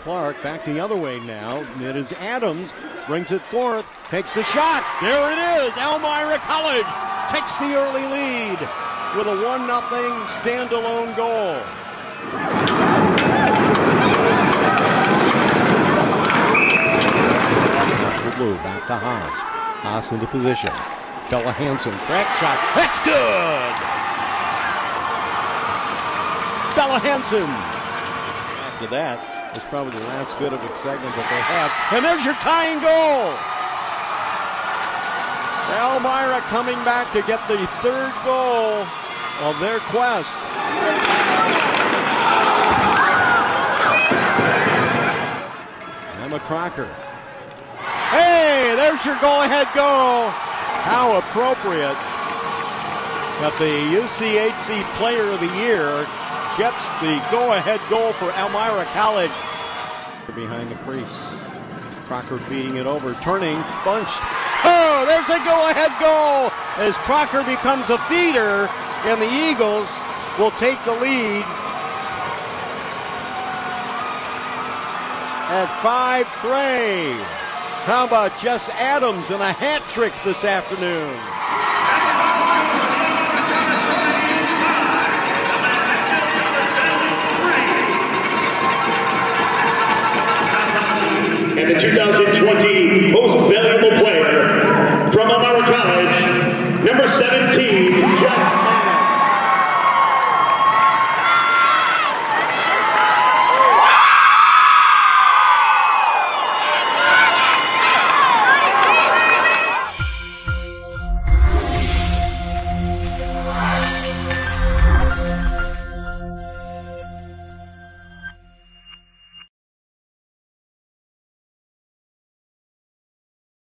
Clark. Back the other way now. It is Adams. Brings it forth. Takes the shot. There it is. Elmira College takes the early lead with a 1 0 standalone goal. Blue back to Haas. Haas into position. Bella Hanson, crack shot. That's good! Bella Hanson. After that, it's probably the last bit of excitement that they have. And there's your tying goal! Elmira coming back to get the third goal of their quest. Emma Crocker Hey, there's your go ahead goal. How appropriate that the UCHC Player of the Year gets the go ahead goal for Elmira College. Behind the crease. Crocker feeding it over, turning, bunched. Oh, there's a go ahead goal as Crocker becomes a feeder, and the Eagles will take the lead at 5 3. How about Jess Adams and a hat trick this afternoon? The 2020 Most Valuable Player